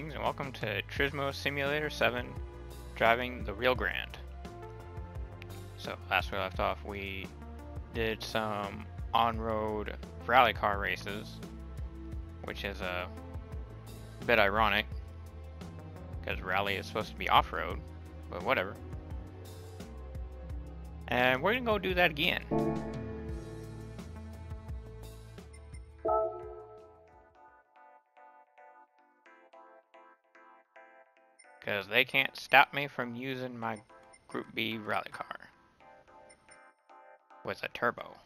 Greetings and welcome to Turismo Simulator 7, driving the Real Grand. So, last we left off, we did some on-road rally car races, which is a bit ironic, because rally is supposed to be off-road, but whatever. And we're gonna go do that again. Because they can't stop me from using my Group B rally car. With a turbo.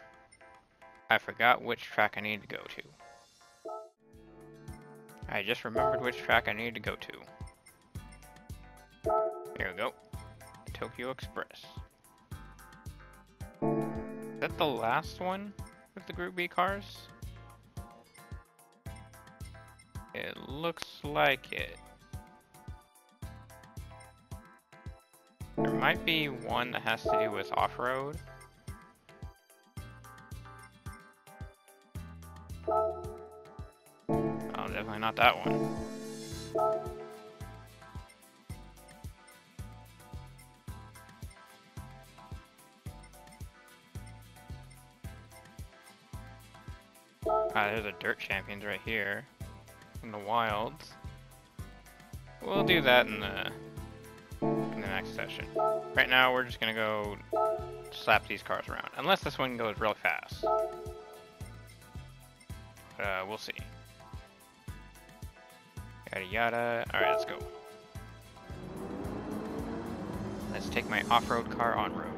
I forgot which track I need to go to. I just remembered which track I need to go to. Here we go. Tokyo Express. Is that the last one with the Group B cars? It looks like it. Might be one that has to do with off-road. Oh, definitely not that one. Ah, there's a Dirt Champions right here. In the wilds. We'll do that in the in the next session. Right now, we're just gonna go slap these cars around. Unless this one goes real fast. Uh, we'll see. Yada yada. Alright, let's go. Let's take my off-road car on-road.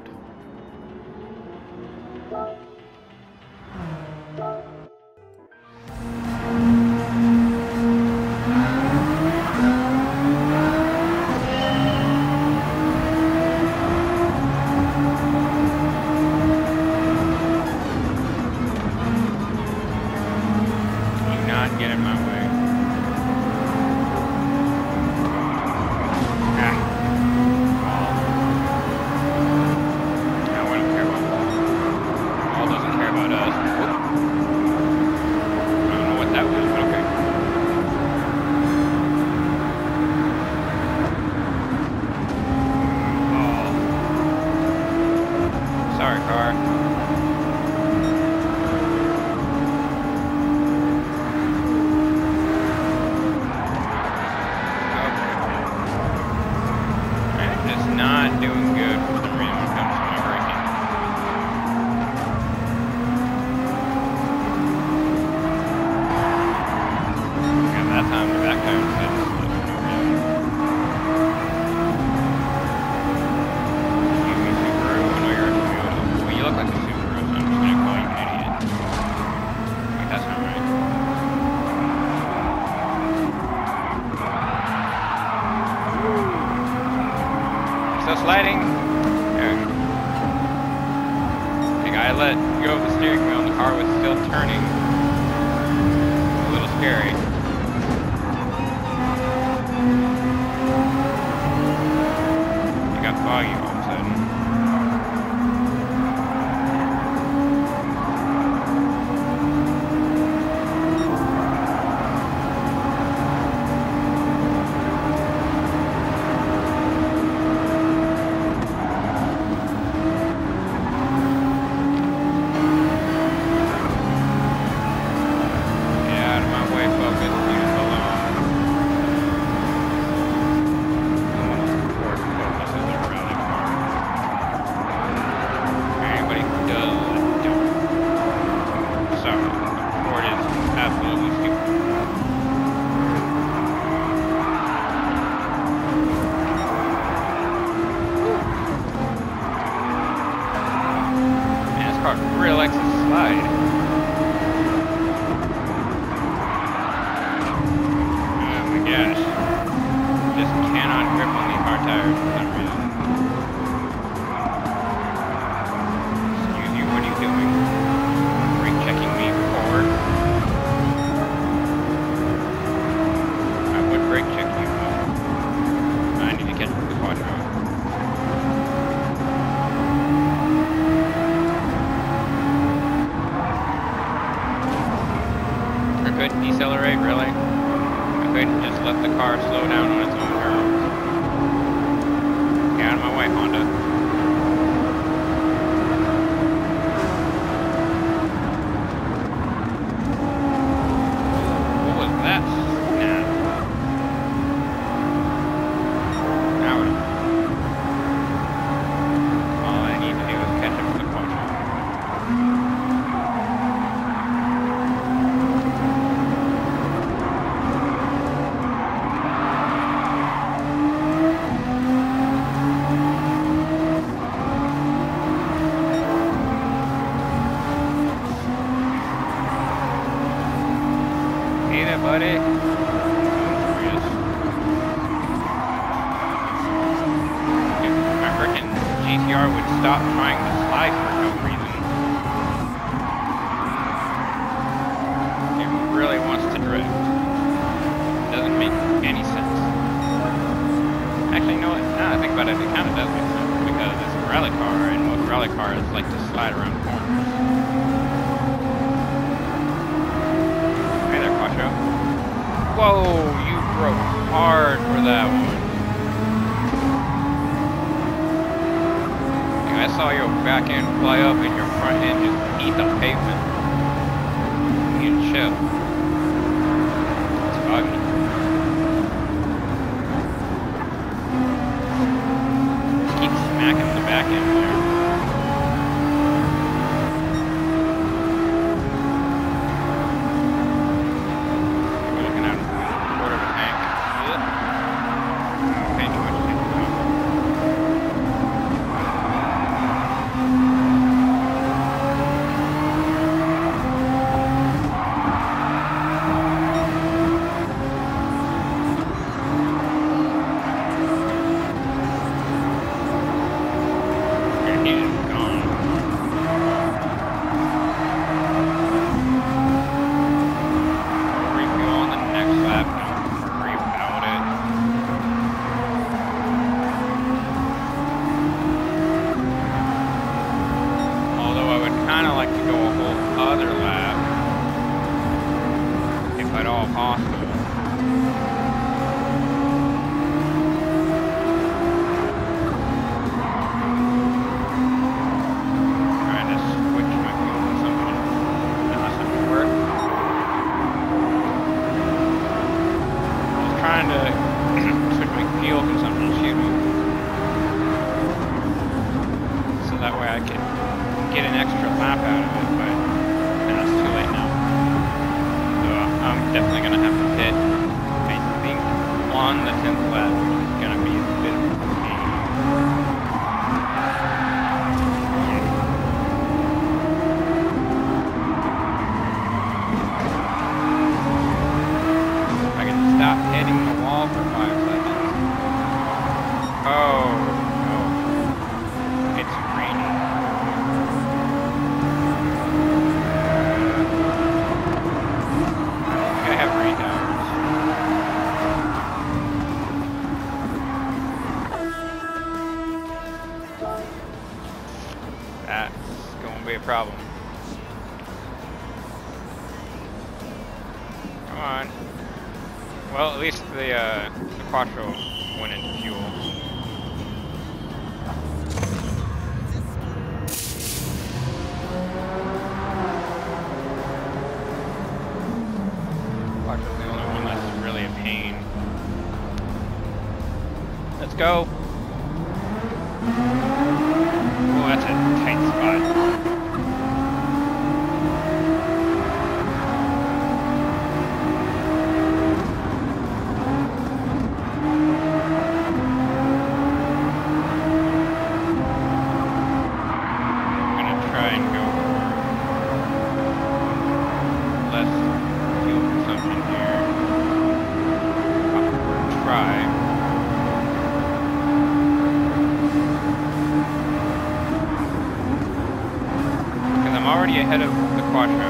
ATR would stop trying to saw your back end fly up and your front end just eat the pavement. You can chill. It's ugly. Keep smacking the back end there. definitely going to have to pit, I think, on the 10th lap. problem. Come on. Well, at least the, uh, the Quattro went into fuel. Quattro's the only one that's really a pain. Let's go. Oh, that's a tight spot. already ahead of the Quattro,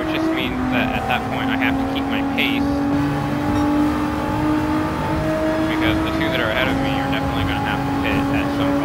which just means that at that point I have to keep my pace, because the two that are ahead of me are definitely going to have to pit at some point.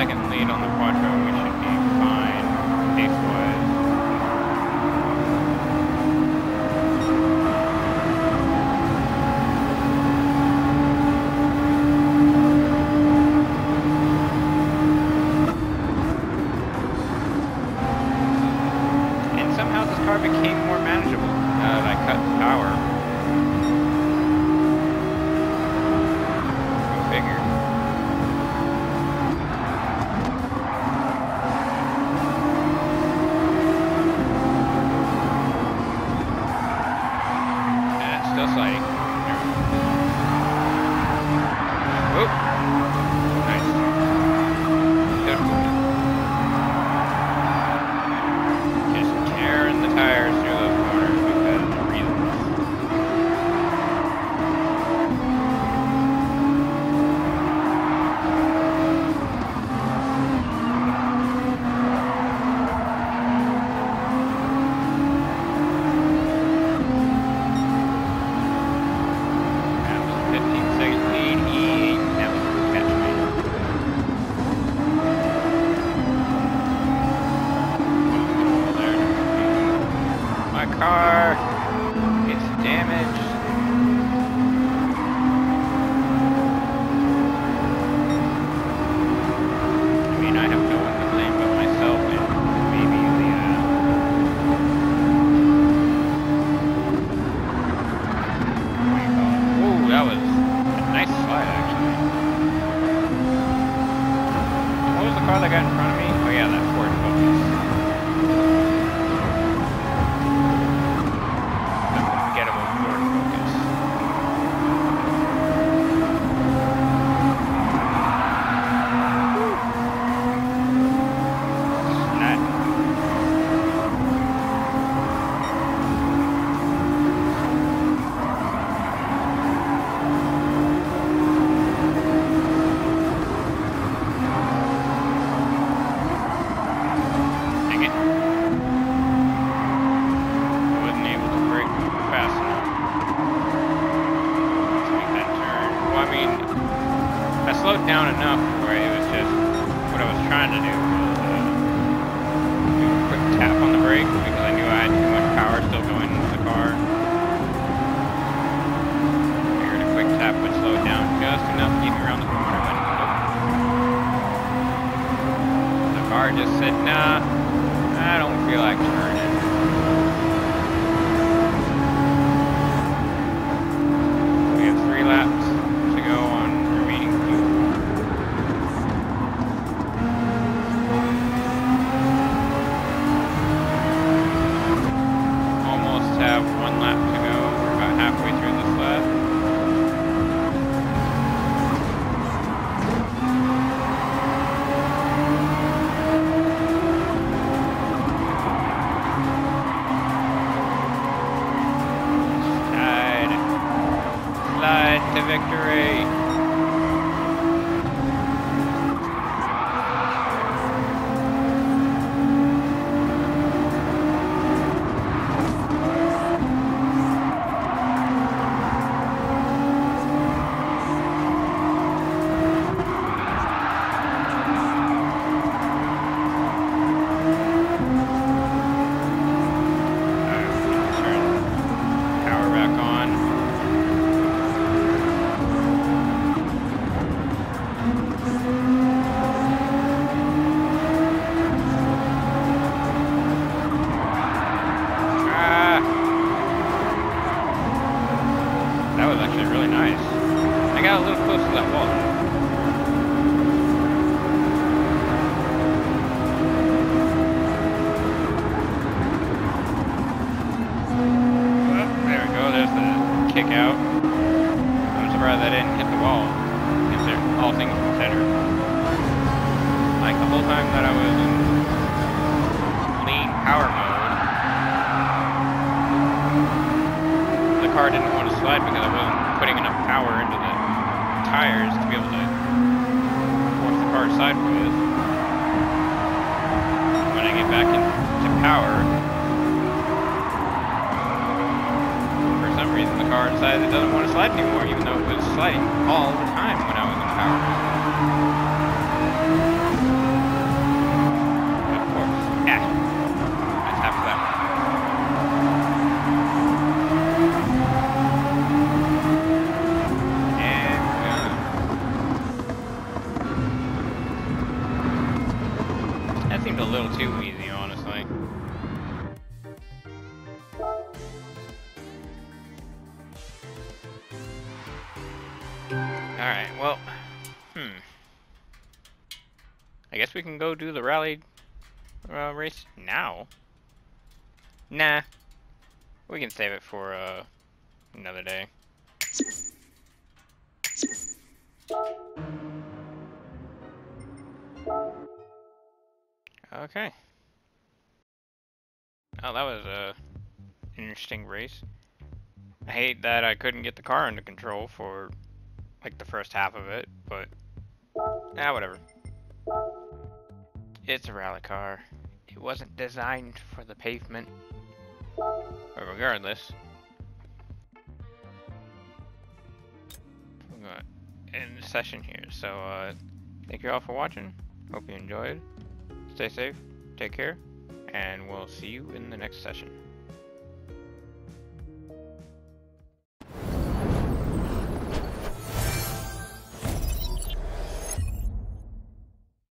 second lead on car just said, nah, I don't feel like turning. victory. stick out. I'm surprised I didn't hit the wall, all things considered. Like the whole time that I was in lean power mode, the car didn't want to slide because I wasn't putting enough power into the tires to be able to force the car sideways. When I get back into power, car decided it doesn't want to slide anymore, even though it was sliding all the time when I was in power. Alright, well, hmm. I guess we can go do the rally uh, race now. Nah. We can save it for uh, another day. Okay. Oh, that was a interesting race. I hate that I couldn't get the car under control for like the first half of it, but ah, whatever. It's a rally car. It wasn't designed for the pavement. But regardless, I'm gonna end the session here. So, uh, thank you all for watching. Hope you enjoyed. Stay safe, take care, and we'll see you in the next session.